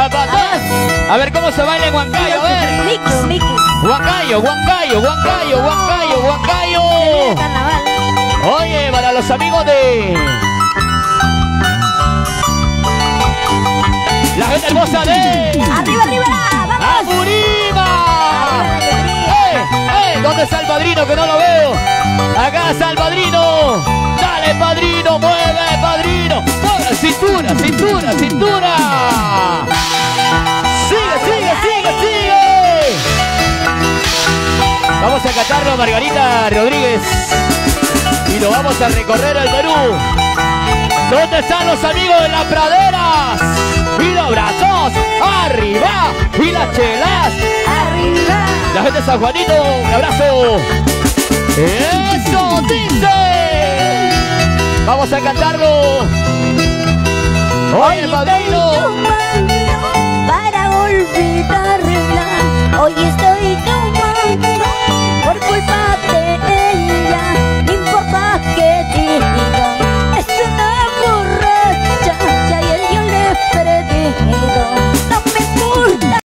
A ver cómo se baila en Huancayo, a ver. Mix, mix. Huancayo, Huancayo, Huancayo, Huancayo, Huancayo. Oye, para los amigos de... La gente hermosa de... Arriba, arriba, vamos. ¡Apurima! ¡Eh! ¡Eh! ¿Dónde está el padrino que no lo veo? Acá está el padrino. Dale, padrino, mueve, padrino. Mueve, cintura, cintura, cintura. Vamos a catarlo, Margarita Rodríguez. Y lo vamos a recorrer el Perú. ¿Dónde están los amigos de las praderas? Y los brazos arriba. Y las chelas. Arriba. La gente de San Juanito, un abrazo. ¡Eso dice! Vamos a cantarlo. Oye, padrino.